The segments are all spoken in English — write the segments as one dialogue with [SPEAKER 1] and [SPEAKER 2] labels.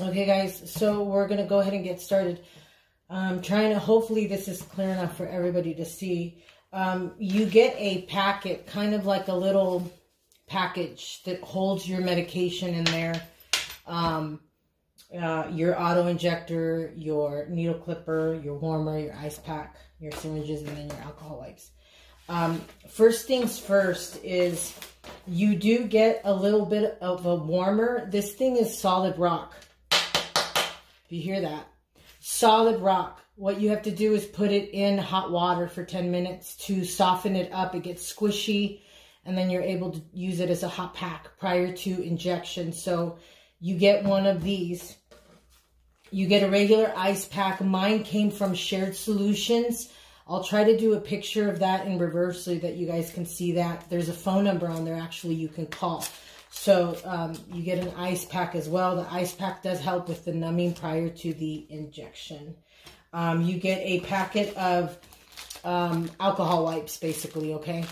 [SPEAKER 1] Okay, guys, so we're going to go ahead and get started. I'm trying to, hopefully this is clear enough for everybody to see. Um, you get a packet, kind of like a little package that holds your medication in there. Um, uh, your auto injector, your needle clipper, your warmer, your ice pack, your syringes, and then your alcohol wipes. Um, first things first is you do get a little bit of a warmer. This thing is solid rock. You hear that? Solid rock. What you have to do is put it in hot water for 10 minutes to soften it up. It gets squishy and then you're able to use it as a hot pack prior to injection. So you get one of these. You get a regular ice pack. Mine came from Shared Solutions. I'll try to do a picture of that in reverse so that you guys can see that. There's a phone number on there actually you can call. So um, you get an ice pack as well. The ice pack does help with the numbing prior to the injection. Um, you get a packet of um, alcohol wipes, basically, okay?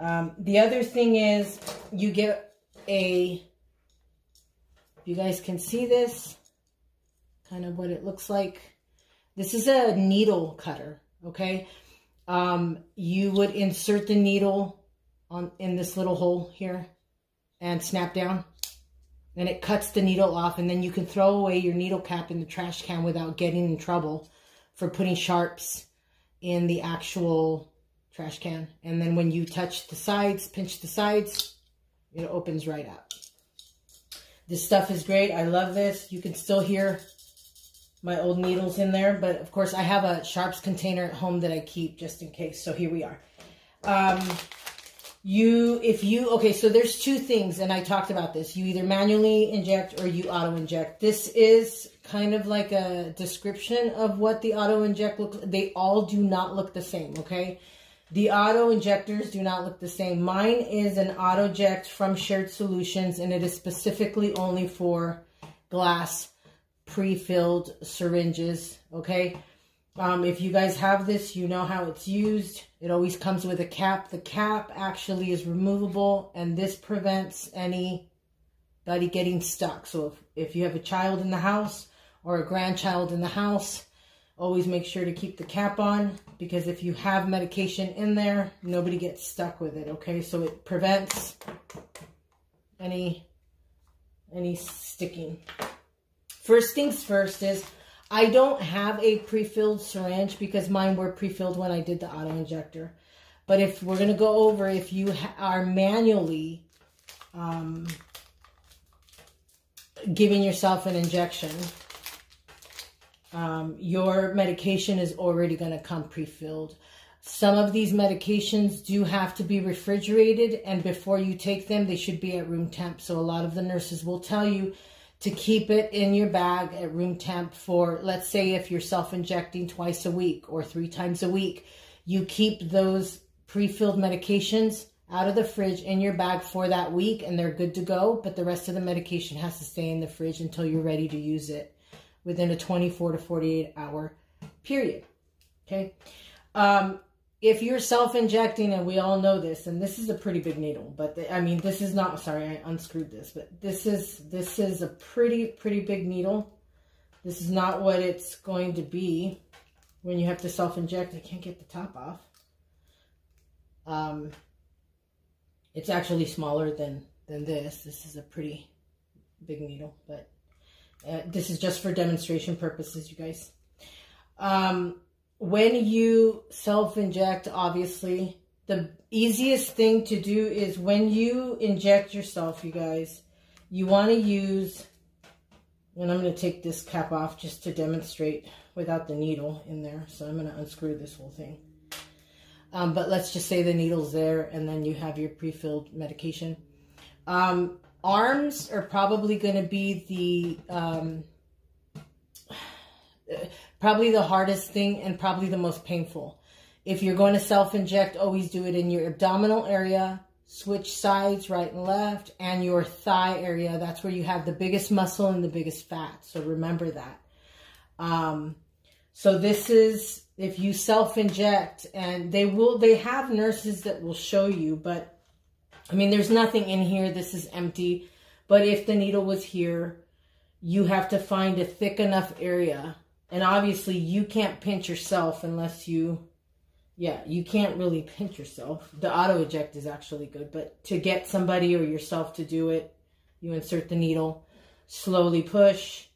[SPEAKER 1] Um, the other thing is you get a, you guys can see this, kind of what it looks like. This is a needle cutter, okay? Um, you would insert the needle on in this little hole here and snap down. And it cuts the needle off and then you can throw away your needle cap in the trash can without getting in trouble for putting sharps in the actual trash can. And then when you touch the sides, pinch the sides, it opens right up. This stuff is great. I love this. You can still hear my old needles in there. But of course, I have a sharps container at home that I keep just in case. So here we are. Um, you, if you, okay, so there's two things, and I talked about this. You either manually inject or you auto inject. This is kind of like a description of what the auto inject looks. They all do not look the same, okay? The auto injectors do not look the same. Mine is an auto inject from Shared Solutions, and it is specifically only for glass pre-filled syringes, okay? Um, if you guys have this, you know how it's used. It always comes with a cap. The cap actually is removable, and this prevents anybody getting stuck. So if, if you have a child in the house or a grandchild in the house, always make sure to keep the cap on because if you have medication in there, nobody gets stuck with it, okay? So it prevents any, any sticking. First things first is I don't have a pre-filled syringe because mine were pre-filled when I did the auto injector. But if we're going to go over, if you are manually um, giving yourself an injection, um, your medication is already going to come pre-filled. Some of these medications do have to be refrigerated, and before you take them, they should be at room temp. So a lot of the nurses will tell you to keep it in your bag at room temp for, let's say if you're self-injecting twice a week or three times a week, you keep those pre-filled medications out of the fridge in your bag for that week and they're good to go, but the rest of the medication has to stay in the fridge until you're ready to use it within a 24 to 48 hour period. Okay. Um, if you're self-injecting, and we all know this, and this is a pretty big needle, but the, I mean, this is not, sorry, I unscrewed this, but this is, this is a pretty, pretty big needle. This is not what it's going to be when you have to self-inject. I can't get the top off. Um, it's actually smaller than, than this. This is a pretty big needle, but uh, this is just for demonstration purposes, you guys. Um, when you self-inject, obviously, the easiest thing to do is when you inject yourself, you guys, you want to use, and I'm going to take this cap off just to demonstrate without the needle in there. So I'm going to unscrew this whole thing. Um, but let's just say the needle's there and then you have your pre-filled medication. Um, arms are probably going to be the um, probably the hardest thing and probably the most painful. If you're going to self-inject, always do it in your abdominal area, switch sides, right and left, and your thigh area. That's where you have the biggest muscle and the biggest fat. So remember that. Um, so this is, if you self-inject, and they will, they have nurses that will show you, but I mean, there's nothing in here. This is empty. But if the needle was here, you have to find a thick enough area. And obviously you can't pinch yourself unless you, yeah, you can't really pinch yourself. The Autoject is actually good, but to get somebody or yourself to do it, you insert the needle, slowly push,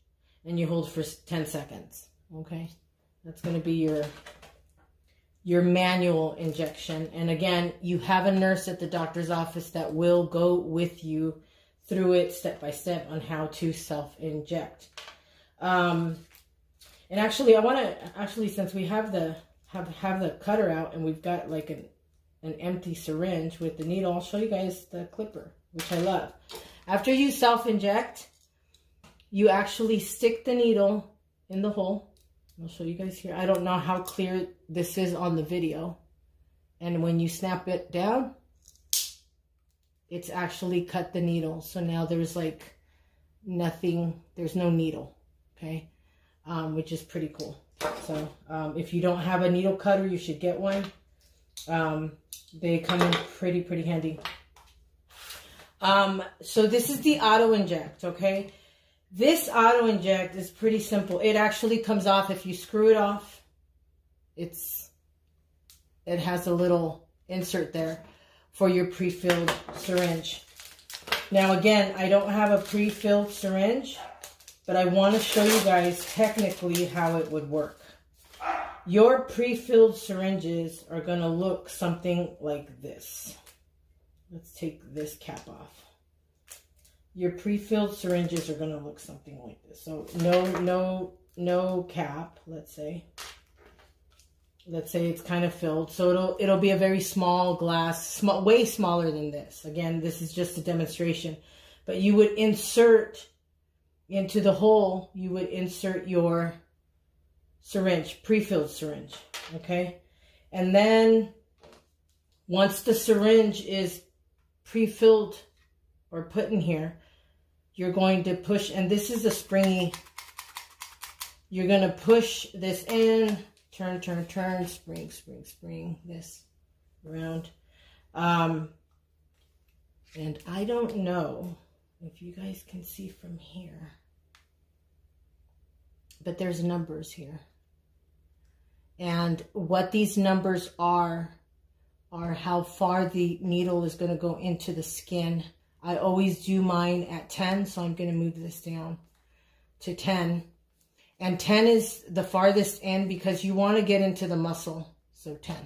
[SPEAKER 1] and you hold for 10 seconds, okay? That's gonna be your your manual injection. And again, you have a nurse at the doctor's office that will go with you through it step by step on how to self-inject. Um, and actually, I want to, actually, since we have the, have, have the cutter out and we've got like an, an empty syringe with the needle, I'll show you guys the clipper, which I love. After you self-inject, you actually stick the needle in the hole. I'll show you guys here. I don't know how clear this is on the video. And when you snap it down, it's actually cut the needle. So now there's like nothing, there's no needle, okay? Um, which is pretty cool. So um, if you don't have a needle cutter, you should get one. Um, they come in pretty, pretty handy. Um, so this is the auto inject, okay? This auto inject is pretty simple. It actually comes off if you screw it off. It's, it has a little insert there for your pre-filled syringe. Now again, I don't have a pre-filled syringe, but I want to show you guys technically how it would work. Your pre-filled syringes are going to look something like this. Let's take this cap off. Your pre-filled syringes are going to look something like this. So no, no, no cap, let's say let's say it's kind of filled. So it'll it'll be a very small glass, small, way smaller than this. Again, this is just a demonstration. But you would insert into the hole, you would insert your syringe, pre-filled syringe, okay? And then once the syringe is pre-filled or put in here, you're going to push, and this is a springy, you're going to push this in, turn, turn, turn, spring, spring, spring, this around. Um, and I don't know if you guys can see from here, but there's numbers here. And what these numbers are, are how far the needle is going to go into the skin. I always do mine at 10, so I'm going to move this down to 10. And 10 is the farthest end because you want to get into the muscle. So 10.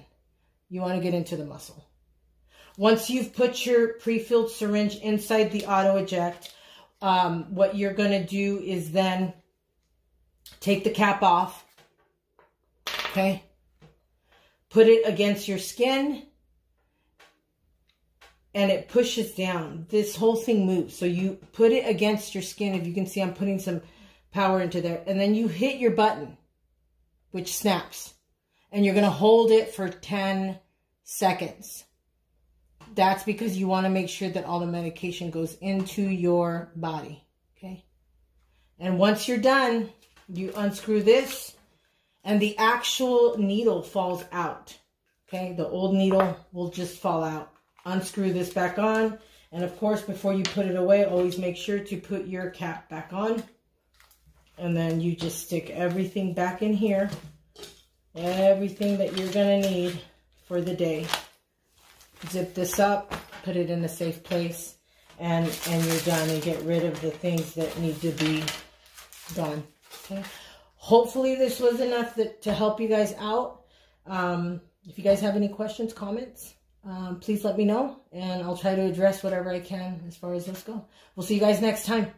[SPEAKER 1] You want to get into the muscle. Once you've put your pre-filled syringe inside the Autoject, um, what you're going to do is then take the cap off. Okay. Put it against your skin and it pushes down. This whole thing moves. So you put it against your skin. If you can see, I'm putting some power into there. And then you hit your button, which snaps. And you're going to hold it for 10 seconds. That's because you want to make sure that all the medication goes into your body. Okay. And once you're done, you unscrew this and the actual needle falls out. Okay. The old needle will just fall out. Unscrew this back on. And of course, before you put it away, always make sure to put your cap back on. And then you just stick everything back in here. Everything that you're going to need for the day. Zip this up, put it in a safe place, and, and you're done. And get rid of the things that need to be done. Okay. Hopefully this was enough that, to help you guys out. Um, if you guys have any questions, comments, um, please let me know. And I'll try to address whatever I can as far as this go. We'll see you guys next time.